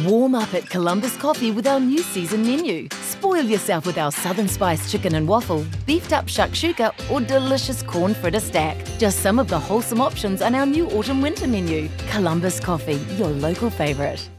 Warm up at Columbus Coffee with our new season menu. Spoil yourself with our Southern Spice chicken and waffle, beefed up shakshuka, or delicious corn fritter stack. Just some of the wholesome options on our new autumn winter menu. Columbus Coffee, your local favourite.